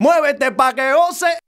Muévete pa' que goce.